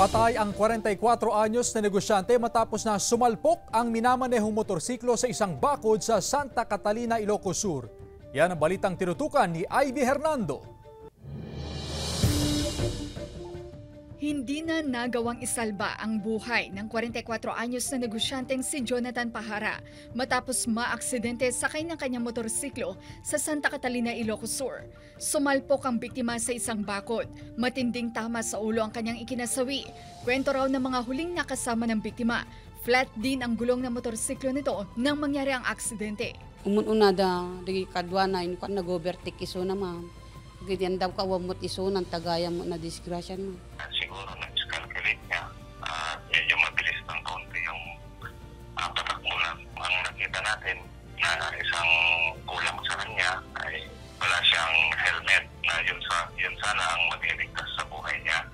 Patay ang 44 anyos na negosyante matapos na sumalpok ang minamanehong motorsiklo sa isang bakod sa Santa Catalina, Ilocos Sur. Yan ang balitang tinutukan ni Ivy Hernando. Hindi na nagawang isalba ang buhay ng 44 anyos na negosyanteng si Jonathan Pahara matapos maaksidente sakay ng kanyang motorsiklo sa Santa Catalina, Ilocos Sur. Sumalpok ang biktima sa isang bakod. Matinding tama sa ulo ang kanyang ikinasawi. Kwento raw ng mga huling nakasama ng biktima. Flat din ang gulong ng motorsiklo nito nang mangyari ang aksidente. Umun-una da, di kadwa na, yun kan nag-overtake iso na ma'am. Ganyan daw ka, wamot iso ng tagaya mo na disgrasya mo. Siguro na-miscalculate niya. Ah, medyo mabilis ng kaunti yung uh, patakbo na. Ang nakita natin na isang kulang sa kanya ay wala siyang helmet na yun, sa, yun sana ang mag-iligtas